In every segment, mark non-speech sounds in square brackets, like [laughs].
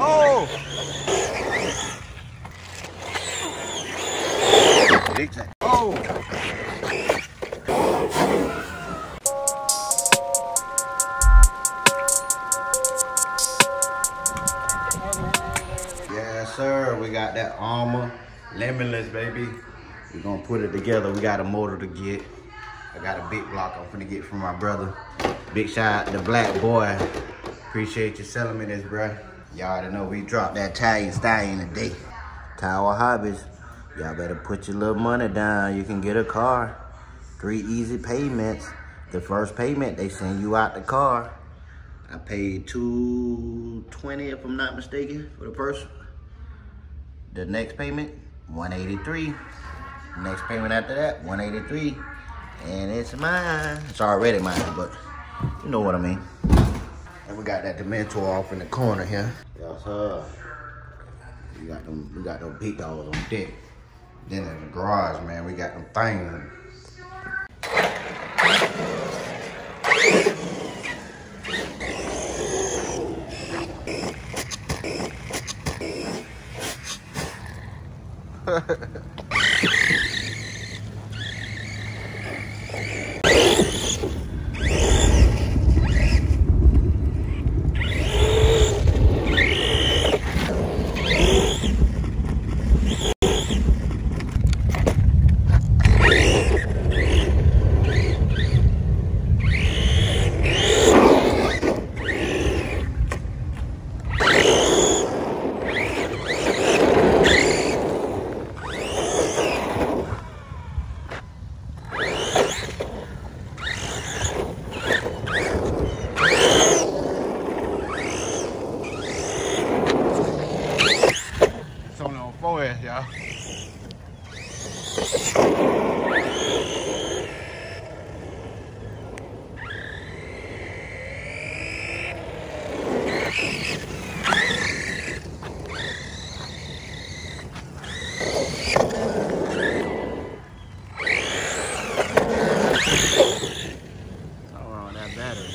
Oh! Oh! Yes, sir. We got that Arrma, limitless, baby. We're gonna put it together. We got a motor to get. I got a big block I'm finna get from my brother. Big shout out to Black Boy. Appreciate you selling me this, bruh. Y'all already know we dropped that Italian stallion today. Tower Hobbies. Y'all better put your little money down. You can get a car. Three easy payments. The first payment, they send you out the car. I paid 220 if I'm not mistaken for the first. The next payment, 183. Next payment after that, 183. And it's mine. It's already mine, but you know what I mean. And we got that Dementor off in the corner here. Yes, sir. We got them, we got them big dogs on deck. Then in the garage, man, we got them things. It's [laughs] only on 4S, y'all. Something wrong that battery.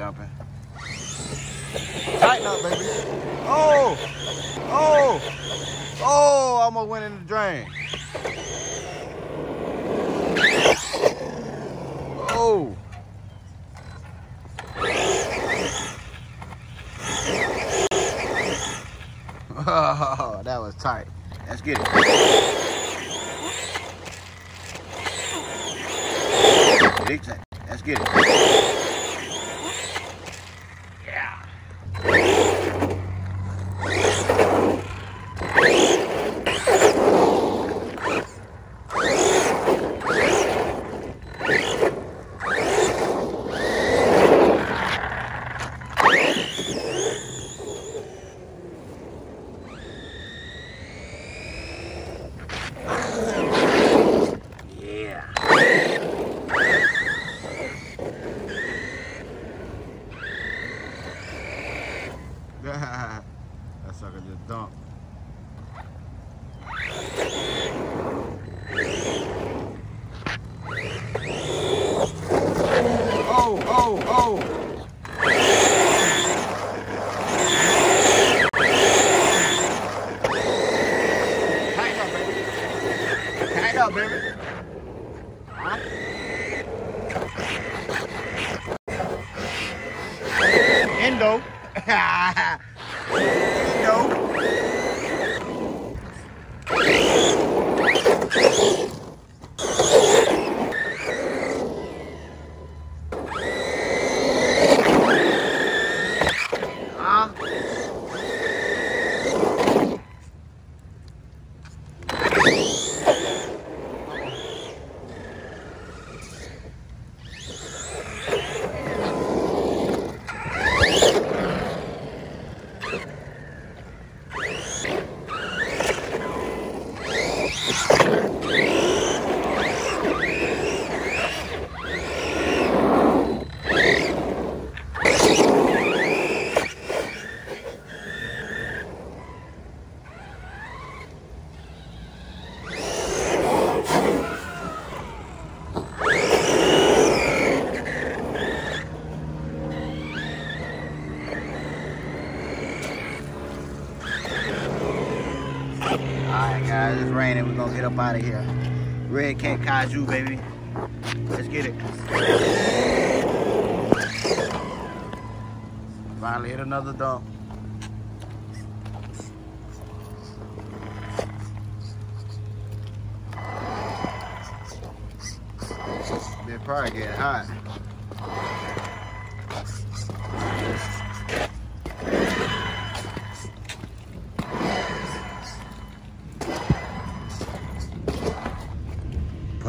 dumping. Tighten up, baby. Oh! Oh! Oh! Almost went in the drain. Oh! Oh, that was tight. Let's get it. Big time. Let's get it. That sucker just dumped. Endo. [laughs] you It's raining. We're gonna get up out of here. Redcat Kaiju, baby. Let's get it. Finally hit another dump. It probably getting hot.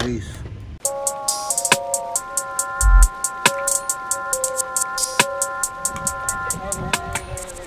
Peace.